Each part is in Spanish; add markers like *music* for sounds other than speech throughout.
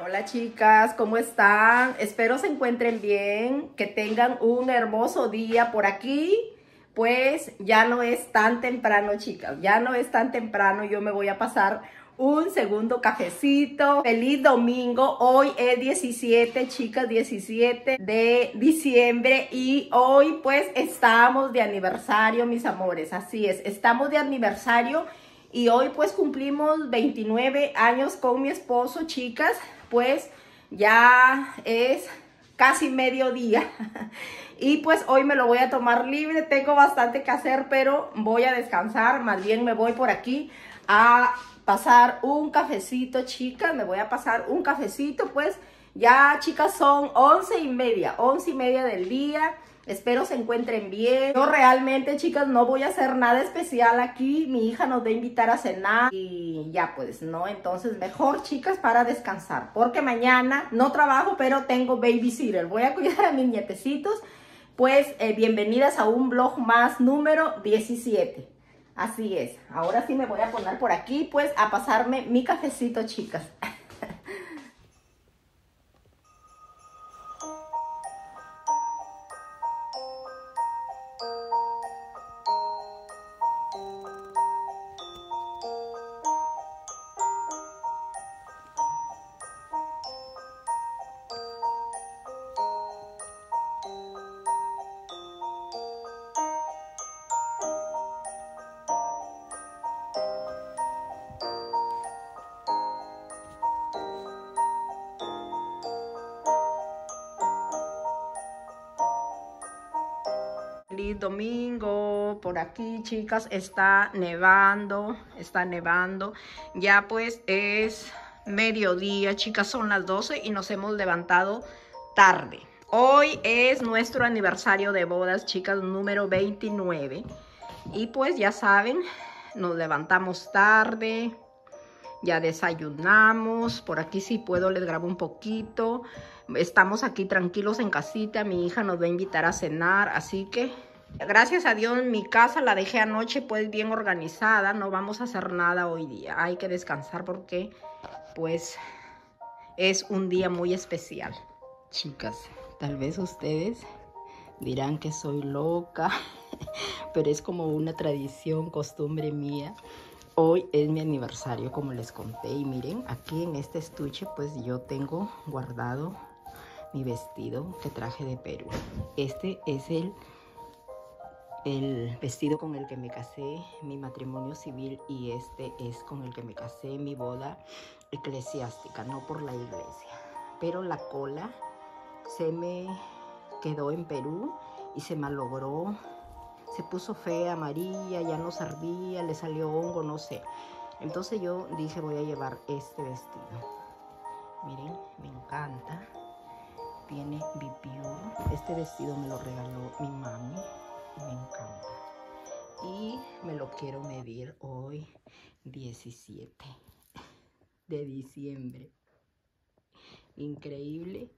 Hola chicas, ¿cómo están? Espero se encuentren bien, que tengan un hermoso día por aquí. Pues ya no es tan temprano, chicas, ya no es tan temprano. Yo me voy a pasar un segundo cafecito. Feliz domingo. Hoy es 17, chicas, 17 de diciembre. Y hoy pues estamos de aniversario, mis amores. Así es, estamos de aniversario. Y hoy pues cumplimos 29 años con mi esposo, chicas. Pues ya es casi mediodía. *laughs* Y pues hoy me lo voy a tomar libre, tengo bastante que hacer, pero voy a descansar, más bien me voy por aquí a pasar un cafecito, chicas, me voy a pasar un cafecito, pues ya, chicas, son once y media, once y media del día. Espero se encuentren bien. Yo realmente, chicas, no voy a hacer nada especial aquí. Mi hija nos va a invitar a cenar y ya pues, ¿no? Entonces, mejor, chicas, para descansar. Porque mañana no trabajo, pero tengo babysitter. Voy a cuidar a mis nietecitos. Pues, eh, bienvenidas a un blog más número 17. Así es. Ahora sí me voy a poner por aquí, pues, a pasarme mi cafecito, chicas. *laughs* Domingo, por aquí chicas está nevando, está nevando, ya pues es mediodía, chicas son las 12 y nos hemos levantado tarde. Hoy es nuestro aniversario de bodas, chicas, número 29. Y pues ya saben, nos levantamos tarde, ya desayunamos, por aquí si puedo les grabo un poquito. Estamos aquí tranquilos en casita, mi hija nos va a invitar a cenar, así que gracias a Dios mi casa la dejé anoche pues bien organizada, no vamos a hacer nada hoy día. Hay que descansar porque pues es un día muy especial. Chicas, tal vez ustedes dirán que soy loca, *laughs* pero es como una tradición, costumbre mía. Hoy es mi aniversario, como les conté, y miren, aquí en este estuche, pues yo tengo guardado mi vestido que traje de Perú. Este es el, el vestido con el que me casé, mi matrimonio civil, y este es con el que me casé, mi boda eclesiástica, no por la iglesia. Pero la cola se me quedó en Perú y se malogró. Se puso fea, amarilla, ya no servía, le salió hongo, no sé. Entonces yo dije voy a llevar este vestido. Miren, me encanta. Tiene Bipiur. Este vestido me lo regaló mi mami me encanta. Y me lo quiero medir hoy 17 de diciembre. Increíble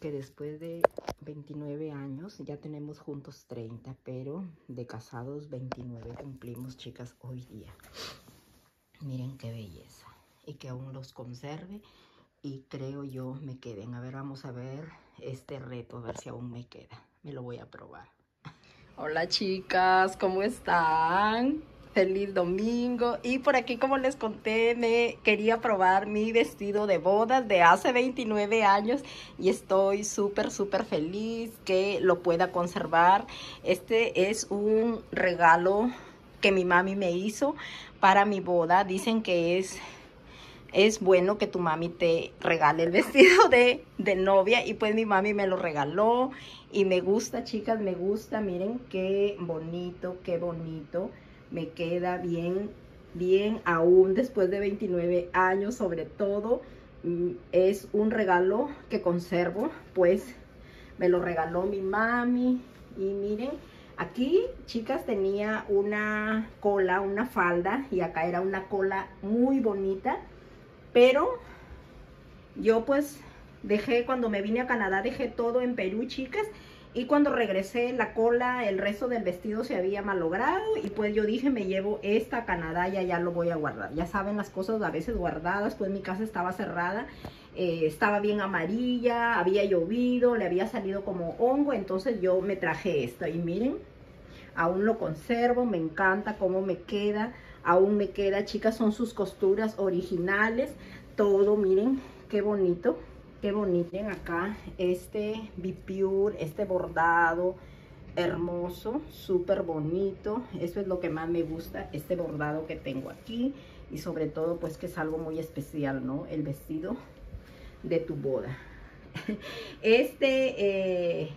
que después de 29 años, ya tenemos juntos 30, pero de casados 29 cumplimos, chicas, hoy día. Miren qué belleza. Y que aún los conserve y creo yo me queden. A ver, vamos a ver este reto, a ver si aún me queda. Me lo voy a probar. Hola chicas, ¿cómo están? Feliz domingo. Y por aquí, como les conté, me quería probar mi vestido de bodas de hace 29 años y estoy súper, súper feliz que lo pueda conservar. Este es un regalo que mi mami me hizo para mi boda. Dicen que es es bueno que tu mami te regale el vestido de, de, novia y pues mi mami me lo regaló y me gusta chicas, me gusta, miren qué bonito, qué bonito, me queda bien, bien aún después de 29 años sobre todo, mm, es un regalo que conservo, pues me lo regaló mi mami y miren, aquí chicas tenía una cola, una falda y acá era una cola muy bonita, pero yo pues dejé, cuando me vine a Canadá, dejé todo en Perú, chicas. Y cuando regresé, la cola, el resto del vestido se había malogrado. Y pues yo dije, me llevo esta Canadá y ya lo voy a guardar. Ya saben las cosas a veces guardadas, pues mi casa estaba cerrada. Eh, estaba bien amarilla, había llovido, le había salido como hongo. Entonces yo me traje esto. Y miren, aún lo conservo, me encanta cómo me queda. Aún me queda, chicas, son sus costuras originales. Todo, miren, qué bonito Qué bonito. Miren acá este bipure, este bordado hermoso, súper bonito. Eso es lo que más me gusta, este bordado que tengo aquí. Y sobre todo, pues que es algo muy especial, ¿no? El vestido de tu boda. *laughs* Este, eh,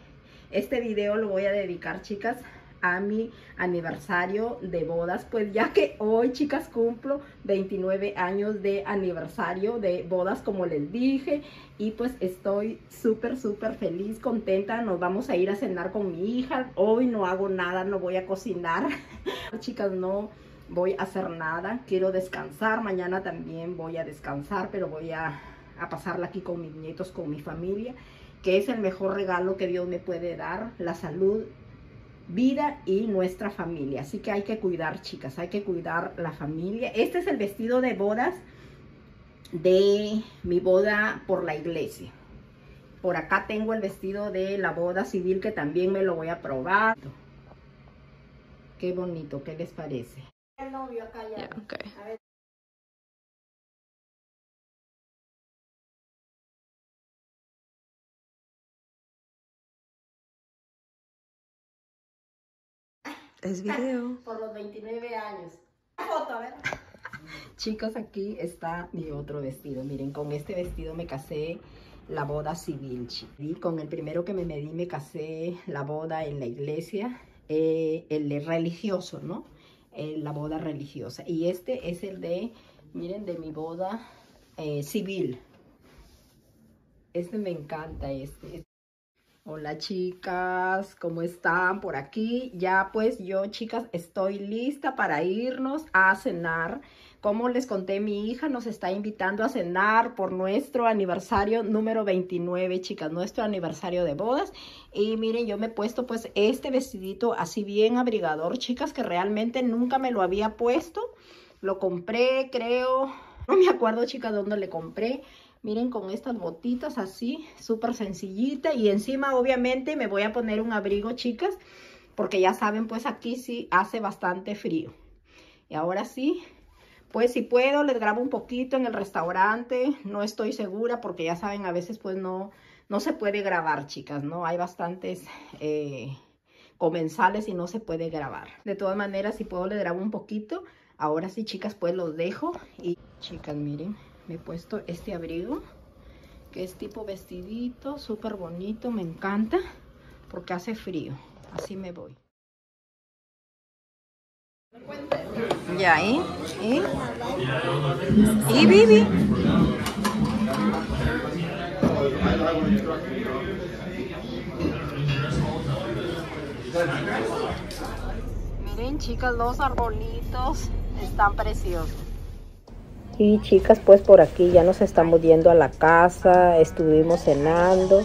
este video lo voy a dedicar, chicas, a mi aniversario de bodas, pues ya que hoy, chicas, cumplo 29 años de aniversario de bodas, como les dije, y pues estoy súper, súper feliz, contenta, nos vamos a ir a cenar con mi hija, hoy no hago nada, no voy a cocinar, *laughs* chicas, no voy a hacer nada, quiero descansar, mañana también voy a descansar, pero voy a, a pasarla aquí con mis nietos, con mi familia, que es el mejor regalo que Dios me puede dar, la salud vida y nuestra familia. Así que hay que cuidar, chicas, hay que cuidar la familia. Este es el vestido de bodas de mi boda por la iglesia. Por acá tengo el vestido de la boda civil que también me lo voy a probar. Qué bonito, ¿qué les parece? El novio acá ya. Es *laughs* video. Por los 29 años. Foto, a ver. Chicos, aquí está mi otro vestido. Miren, con este vestido me casé la boda civil. Y con el primero que me medí me casé la boda en la iglesia, eh, el religioso, ¿no? Eh, la boda religiosa. Y este es el de, miren, de mi boda eh, civil. Este me encanta, este. Hola chicas, ¿cómo están por aquí? Ya pues yo chicas estoy lista para irnos a cenar. Como les conté, mi hija nos está invitando a cenar por nuestro aniversario número 29, chicas, nuestro aniversario de bodas. Y miren, yo me he puesto pues este vestidito así bien abrigador, chicas, que realmente nunca me lo había puesto. Lo compré, creo, no me acuerdo chicas dónde le compré Miren con estas botitas así, súper sencillita. Y encima obviamente me voy a poner un abrigo, chicas. Porque ya saben, pues aquí sí hace bastante frío. Y ahora sí, pues si puedo les grabo un poquito en el restaurante. No estoy segura porque ya saben, a veces pues no, no se puede grabar, chicas, ¿no? Hay bastantes... Eh, comensales y no se puede grabar. De todas maneras, si puedo, les grabo un poquito. Ahora sí, chicas, pues los dejo. Y chicas, miren, me he puesto este abrigo que es tipo vestidito, súper bonito, me encanta porque hace frío. Así me voy. Ya, ¿y? ¿y? ¿Y Bibi? Miren, chicas, los arbolitos están preciosos. Y chicas, pues por aquí ya nos estamos yendo a la casa, estuvimos cenando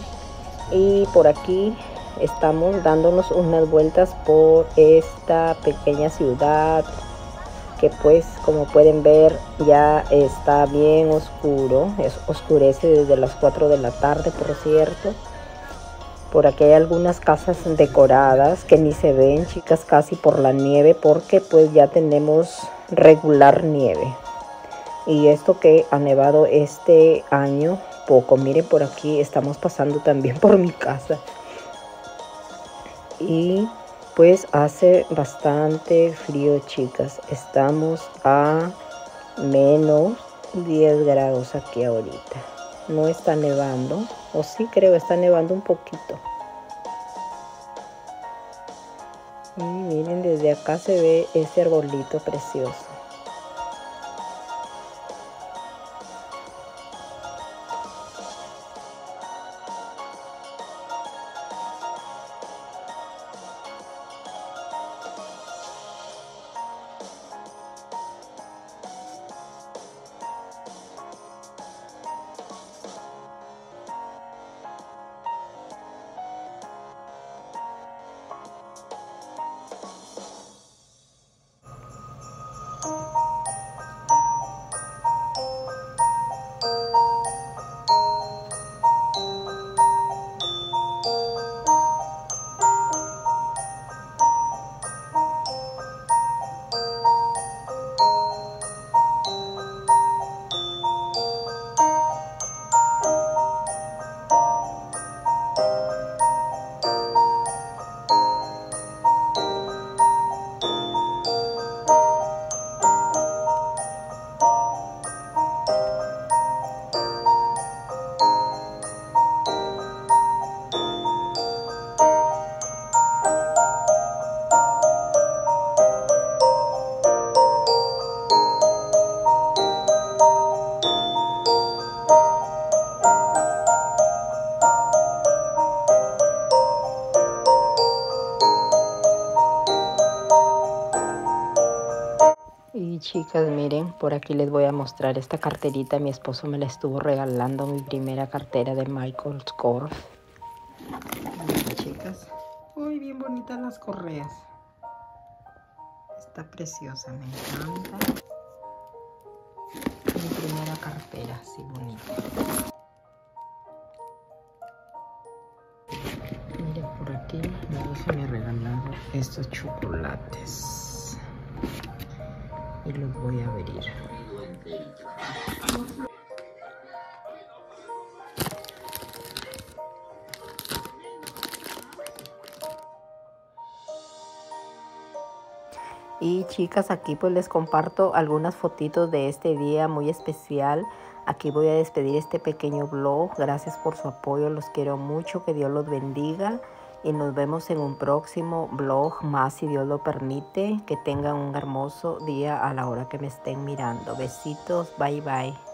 y por aquí estamos dándonos unas vueltas por esta pequeña ciudad que pues como pueden ver ya está bien oscuro, es, oscurece desde las 4 de la tarde por cierto. Por aquí hay algunas casas decoradas que ni se ven chicas casi por la nieve porque pues ya tenemos regular nieve y esto que ha nevado este año poco miren por aquí estamos pasando también por mi casa. Y pues hace bastante frío chicas. Estamos a menos 10 grados aquí ahorita. No está nevando o sí creo está nevando un poquito. Y miren desde acá se ve ese arbolito precioso Y chicas, miren, por aquí les voy a mostrar esta carterita. Mi esposo me la estuvo regalando, mi primera cartera de Michael Kors. Miren, chicas. Uy, bien bonitas las correas. Está preciosa, me encanta. Mi primera cartera, así bonita. Miren, por aquí mi hija me ha regalado estos chocolates. Y los voy a abrir. Y chicas, aquí pues les comparto algunas fotitos de este día muy especial. Aquí voy a despedir este pequeño blog. Gracias por su apoyo, los quiero mucho, que Dios los bendiga. Y nos vemos en un próximo blog más si Dios lo permite. Que tengan un hermoso día a la hora que me estén mirando. Besitos, bye bye.